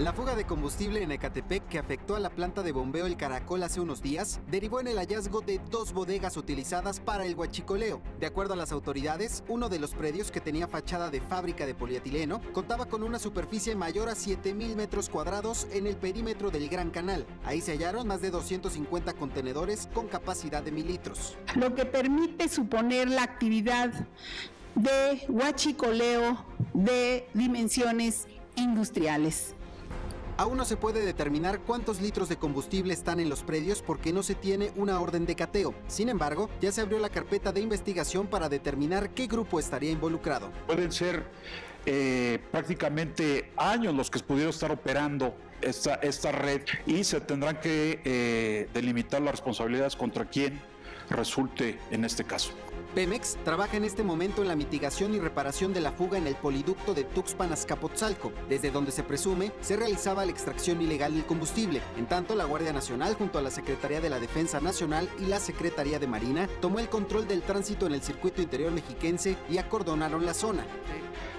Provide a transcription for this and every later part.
La fuga de combustible en Ecatepec que afectó a la planta de bombeo El Caracol hace unos días derivó en el hallazgo de dos bodegas utilizadas para el huachicoleo. De acuerdo a las autoridades, uno de los predios que tenía fachada de fábrica de polietileno contaba con una superficie mayor a 7.000 metros cuadrados en el perímetro del Gran Canal. Ahí se hallaron más de 250 contenedores con capacidad de mil litros. Lo que permite suponer la actividad de huachicoleo de dimensiones industriales. Aún no se puede determinar cuántos litros de combustible están en los predios porque no se tiene una orden de cateo. Sin embargo, ya se abrió la carpeta de investigación para determinar qué grupo estaría involucrado. Pueden ser eh, prácticamente años los que pudieron estar operando esta, esta red y se tendrán que eh, delimitar las responsabilidades contra quién resulte en este caso. Pemex trabaja en este momento en la mitigación y reparación de la fuga en el poliducto de Tuxpan Azcapotzalco, desde donde se presume se realizaba la extracción ilegal del combustible. En tanto, la Guardia Nacional, junto a la Secretaría de la Defensa Nacional y la Secretaría de Marina, tomó el control del tránsito en el circuito interior mexiquense y acordonaron la zona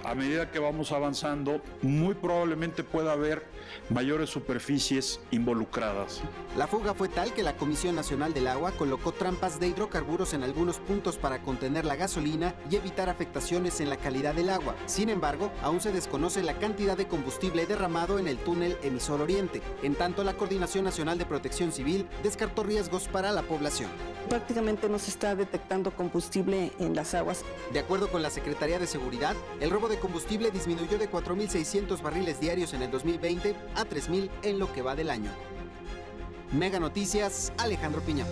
a medida que vamos avanzando, muy probablemente pueda haber mayores superficies involucradas. La fuga fue tal que la Comisión Nacional del Agua colocó trampas de hidrocarburos en algunos puntos para contener la gasolina y evitar afectaciones en la calidad del agua. Sin embargo, aún se desconoce la cantidad de combustible derramado en el túnel emisor oriente. En tanto, la Coordinación Nacional de Protección Civil descartó riesgos para la población prácticamente no se está detectando combustible en las aguas. De acuerdo con la Secretaría de Seguridad, el robo de combustible disminuyó de 4.600 barriles diarios en el 2020 a 3.000 en lo que va del año. Mega Noticias, Alejandro Piña.